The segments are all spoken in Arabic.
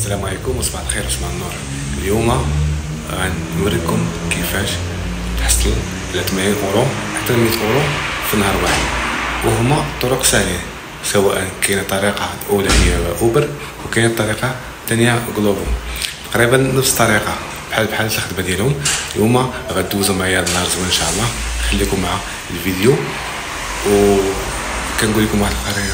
السلام عليكم وصباح الخير وصباح النور. اليوم غنوريكم كيفاش تحصل على 80 أورو حتى 100 أورو في نهار واحد. وهما طرق سهلين سواء كاينة طريقة الاولى هي أوبر وكاينة الطريقة الثانية جلوبو تقريبا نفس الطريقة بحال بحال الخدمة ديالهم. اليوم غدوزو معايا النهار زوين إن شاء الله. خليكم مع الفيديو و كنقول لكم واحد القضية.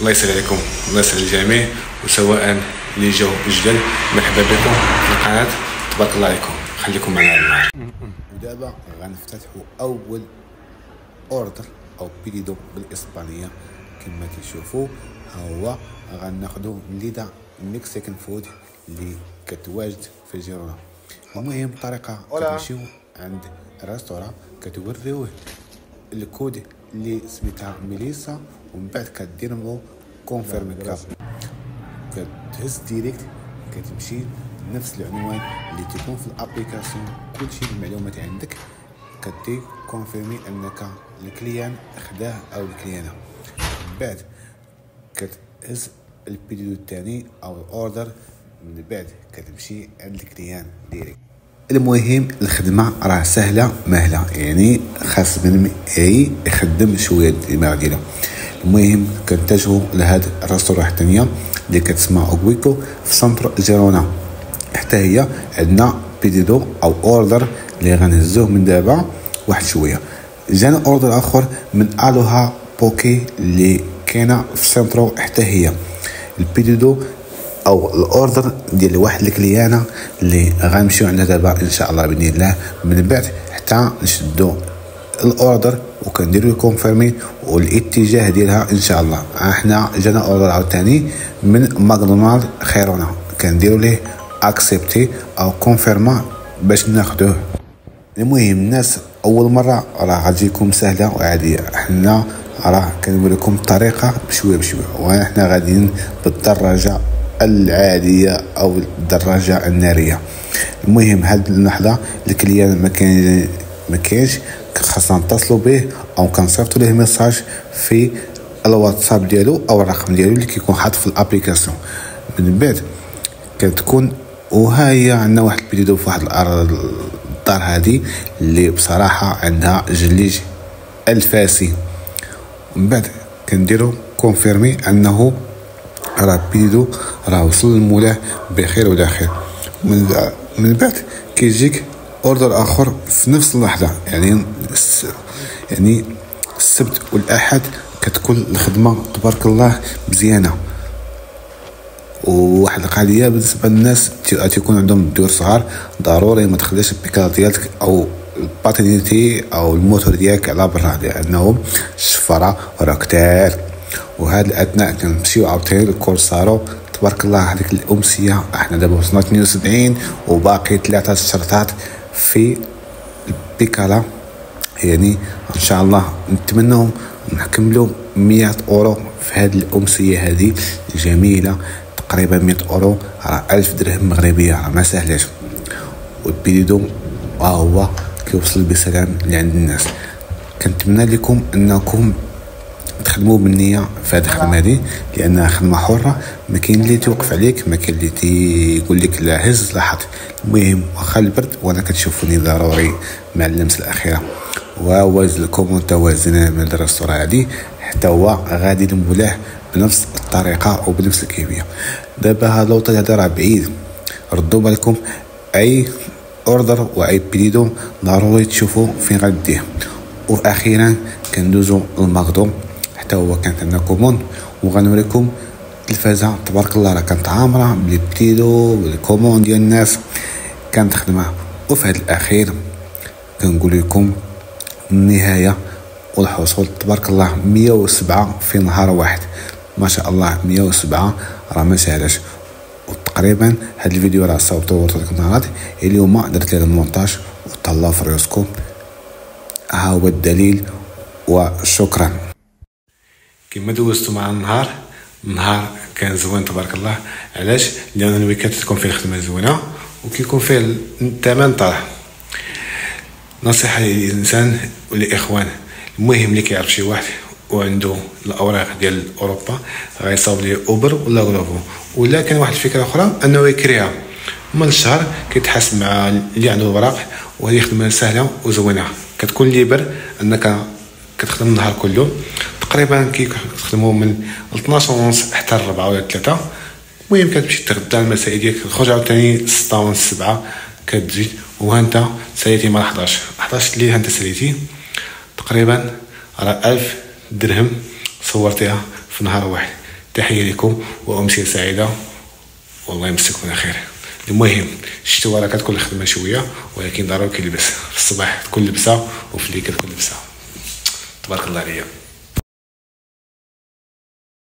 الله يسهل عليكم الله يسهل الجميع وسواء اللي جاو جداد مرحبا بكم في القناة. تبارك الله عليكم. خليكم معنا النهار ودابا غنفتتحوا أول order أو pedido بالإسبانية. كما تشوفوا ها هو. غناخذوا من ليدا Mexican food اللي كتواجد في جيرونا. المهم الطريقة كتمشيو عند ال restaurant كتوريوه الكود اللي سميتها ميليسا ومن بعد كدير confirme كاب. كتهز direct كتمشي نفس العنوان اللي تكون في ال application كلشي المعلومات عندك. كدي confirmer أنك ال client خداه أو ال cliente. من بعد كتهز ال pedido الثاني أو ال order من بعد كتمشي عند ال client direct المهم الخدمة راه سهلة مهلة. يعني خاص من اي يخدم شوية الدماغ ديالو. المهم كنتجهوا لهاد ال restaurant الثانية اللي كتسمى اوغويكو في centre جيرونا. حتى هي عندنا pedido أو order اللي غنهزوه من دابا واحد شوية. جانا order آخر من ألوها بوكي اللي كاينة في centro حتى هي. ال pedido أو ال order ديال واحد ال cliente اللي غنمشيو عندها دابا إن شاء الله بإذن الله. من بعد حتى نشدو ال order وكنديرو confirmer والاتجاه ديالها إن شاء الله. إحنا جانا order عاوتاني من ماكدونالد خيرونا كنديرو ليه accepter أو confirma باش ناخدوه. المهم الناس أول مرة راه غتجيكم سهلة وعادية. حنا راه كنوريكم الطريقة بشوية بشوية. وحنا غاديين بالدراجة العادية أو الدراجة النارية. المهم هاد اللحظة ال client ما كان ما كاينش خاصنا نتصلوا به أو كنصيفطوا ليه message في الواتساب ديالو أو الرقم ديالو اللي كيكون حاط في ال application. من بعد كتكون وها هي عندنا واحد ال pedido في واحد الدار هذه اللي بصراحة عندها زليج الفاسي. من بعد كنديرو confirmer أنه راه pedido راه وصل للمولاه بخير ولا خير. من بعد كيجيك order آخر في نفس اللحظة. يعني يعني السبت والأحد كتكون الخدمة تبارك الله مزيانة. وواحد القضية بالنسبة للناس تيكون عندهم الدور صغار ضروري ما تخليش البيكالا ديالك أو ال patinete أو الموتور ديالك على برا لأنه الشفرة راه كتار وهذا الأثناء كنمشيو عاوتاني الكورسارو تبارك الله هذيك الأمسية إحنا دابا وصلنا 72 وباقي ثلاثة شرطات. في البيكالا يعني إن شاء الله نتمنوا نكملوا 100 أورو في هذه الأمسية هذه جميلة. تقريبا 100 أورو. راه 1000 درهم مغربية. راه ما سهلاش وال pedido ها هو كيوصل بسلام لعند الناس. كنتمنى لكم أنكم تخدموا بالنيه في هذه الخدمه هذه لأنها خدمة حرة. ما كاين اللي توقف عليك ما كاين اللي تيقول لك لا هز لا حط. المهم واخا البرد وأنا كتشوفوني ضروري مع اللمسه الأخيرة. وهو لكم متوازنه من ال restaurant هذه حتى هو غادي لمولاه بنفس الطريقة وبنفس الكيفية. دابا هذا الوطن هذا راه بعيد. ردوا بالكم أي order وأي pedido ضروري تشوفوا فين غاديه وأخيرا كندوزو الماكدو حتى هو كانت عندنا commande وغنوريكم التلفازه تبارك الله راه كانت عامرة بال pedido بال commande ديال الناس. كانت خدمة وفي هذا الأخير كنقول لكم النهاية والحصول. تبارك الله 107 في نهار واحد. ما شاء الله 107 راه ما سهلاش وتقريبا هاد الفيديو راه صوبته وريت لكم نهارات اليوم درت له المونتاج وطلعوا في راسكم ها هو الدليل وشكرا. كما دوزتو مع النهار النهار كان زوين تبارك الله. علاش؟ لأن ال week-end تكون فيه الخدمه زوينة وكيكون فيه الثمن طالع نصيحة للإنسان والاخوان المهم اللي كيعرف شي واحد وعنده الأوراق ديال أوروبا غيصاوب ليه أوبر ولا غروفو ولا كان واحد الفكرة أخرى أنه يكريها. من الشهر كيتحاسب مع اللي عنده الوراق وهذه خدمة سهلة وزوينة. كتكون ليبر أنك كتخدم النهار كله. تقريبا كيخدموا من 12 ونص حتى 4 ولا 3 المهم كتمشي تغدا المسائل ديالك تخرج عاوتاني 6 ونص 7 كتزيد. وهانت ساليتي مع 11 11 الليل هانت ساليتي؟ تقريبا راه 1000 درهم صورتيها في نهار واحد. تحية لكم وامسيه سعيدة. والله يمسكم على خير. المهم الشتوى راه كتكون الخدمه شوية ولكن ضروري كيلبس في الصباح تكون لبسة وفي الليل كتكون لبسة. تبارك الله عليا.